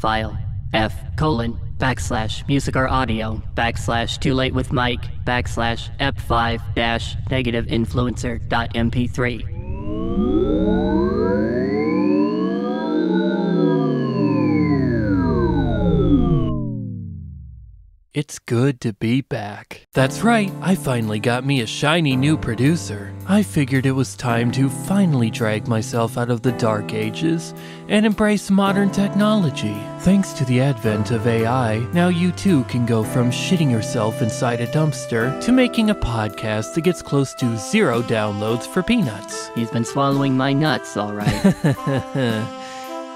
File F colon backslash music or audio backslash too late with Mike backslash ep5 dash negative influencer dot mp3. It's good to be back. That's right, I finally got me a shiny new producer. I figured it was time to finally drag myself out of the dark ages and embrace modern technology. Thanks to the advent of AI, now you too can go from shitting yourself inside a dumpster to making a podcast that gets close to zero downloads for peanuts. He's been swallowing my nuts, alright.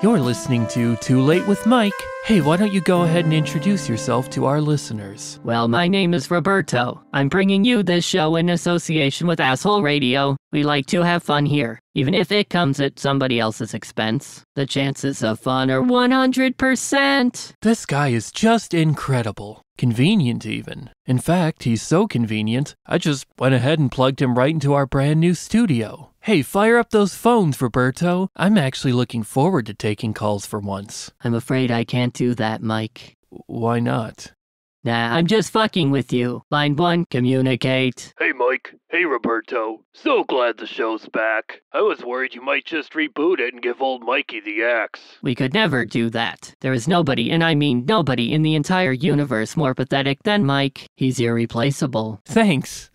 You're listening to Too Late with Mike. Hey, why don't you go ahead and introduce yourself to our listeners? well, my name is Roberto. I'm bringing you this show in association with Asshole Radio. We like to have fun here, even if it comes at somebody else's expense. The chances of fun are 100%. This guy is just incredible. Convenient, even. In fact, he's so convenient, I just went ahead and plugged him right into our brand new studio. Hey, fire up those phones, Roberto. I'm actually looking forward to taking calls for once. I'm afraid I can't do that, Mike. Why not? Nah, I'm just fucking with you. Line one, communicate. Hey, Mike. Hey, Roberto. So glad the show's back. I was worried you might just reboot it and give old Mikey the axe. We could never do that. There is nobody, and I mean nobody, in the entire universe more pathetic than Mike. He's irreplaceable. Thanks.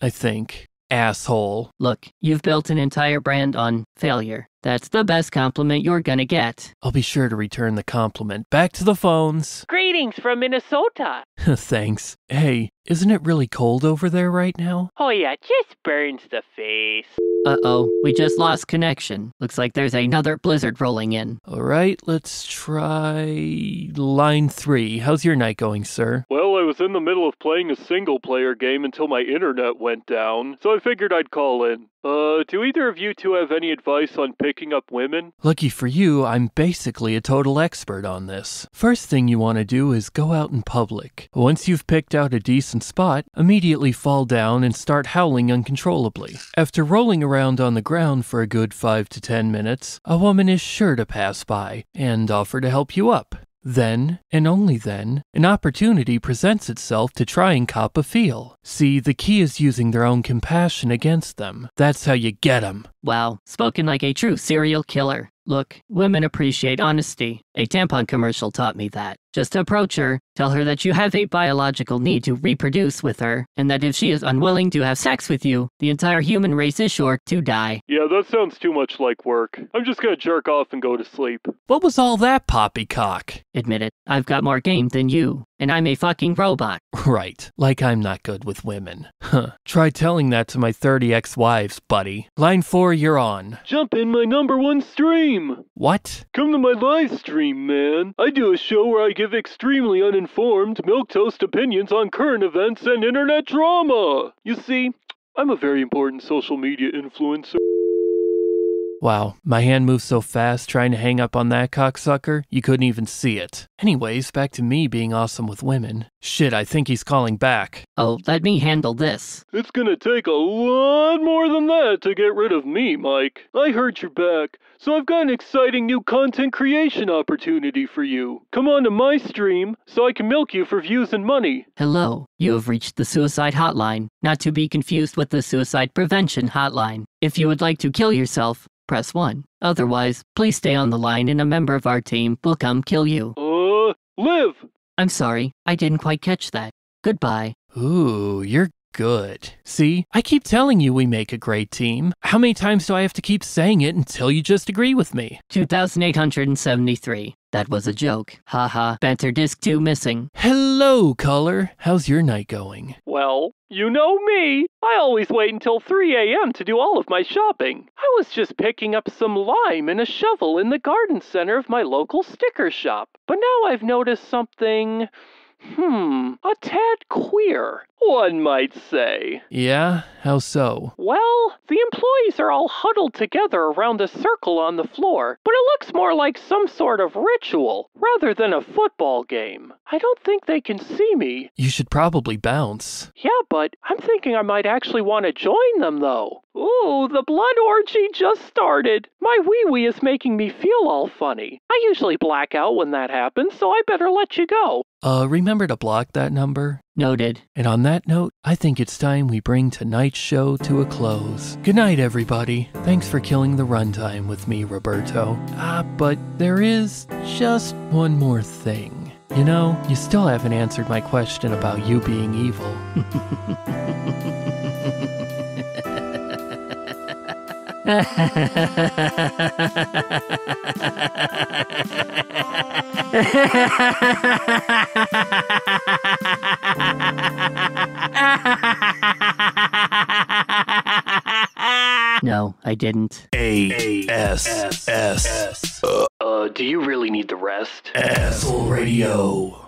I think. Asshole. Look, you've built an entire brand on failure. That's the best compliment you're gonna get. I'll be sure to return the compliment. Back to the phones. Greetings from Minnesota. Thanks. Hey, isn't it really cold over there right now? Oh yeah, just burns the face. Uh oh, we just lost connection. Looks like there's another blizzard rolling in. All right, let's try line three. How's your night going, sir? Well, I was in the middle of playing a single player game until my internet went down, so I figured I'd call in. Uh, do either of you two have any advice on picking up women? Lucky for you, I'm basically a total expert on this. First thing you want to do is go out in public. Once you've picked out a decent spot, immediately fall down and start howling uncontrollably. After rolling around on the ground for a good 5 to 10 minutes, a woman is sure to pass by and offer to help you up. Then, and only then, an opportunity presents itself to try and cop a feel. See, the key is using their own compassion against them. That's how you get 'em. Wow, spoken like a true serial killer. Look, women appreciate honesty. A tampon commercial taught me that. Just approach her, tell her that you have a biological need to reproduce with her, and that if she is unwilling to have sex with you, the entire human race is sure to die. Yeah, that sounds too much like work. I'm just gonna jerk off and go to sleep. What was all that poppycock? Admit it, I've got more game than you, and I'm a fucking robot. Right, like I'm not good with women. Huh. Try telling that to my 30 ex wives, buddy. Line 4, you're on. Jump in my number one stream! What? Come to my live stream, man. I do a show where I give extremely uninformed, milquetoast opinions on current events and internet drama. You see, I'm a very important social media influencer. Wow, my hand moved so fast trying to hang up on that cocksucker, you couldn't even see it. Anyways, back to me being awesome with women. Shit, I think he's calling back. Oh, let me handle this. It's gonna take a lot more than that to get rid of me, Mike. I heard you're back, so I've got an exciting new content creation opportunity for you. Come on to my stream so I can milk you for views and money. Hello, you have reached the suicide hotline, not to be confused with the suicide prevention hotline. If you would like to kill yourself, press 1. Otherwise, please stay on the line and a member of our team will come kill you. Uh, live! I'm sorry, I didn't quite catch that. Goodbye. Ooh, you're good. See, I keep telling you we make a great team. How many times do I have to keep saying it until you just agree with me? 2873. That was a joke. Haha, banter disc 2 missing. Hello, Color. How's your night going? Well, you know me. I always wait until 3 a.m. to do all of my shopping. I was just picking up some lime and a shovel in the garden center of my local sticker shop. But now I've noticed something. Hmm, a tad queer. one might say. Yeah? How so? Well, the employees are all huddled together around a circle on the floor, but it looks more like some sort of ritual rather than a football game. I don't think they can see me. You should probably bounce. Yeah, but I'm thinking I might actually want to join them though. Ooh, the blood orgy just started. My wee wee is making me feel all funny. I usually black out when that happens, so I better let you go. Uh, remember to block that number? Noted. And on that note, I think it's time we bring tonight's show to a close. Good night, everybody. Thanks for killing the runtime with me, Roberto. Ah, but there is just one more thing. You know, you still haven't answered my question about you being evil. no, I didn't. A S S Uh, do you really need the rest? S Radio.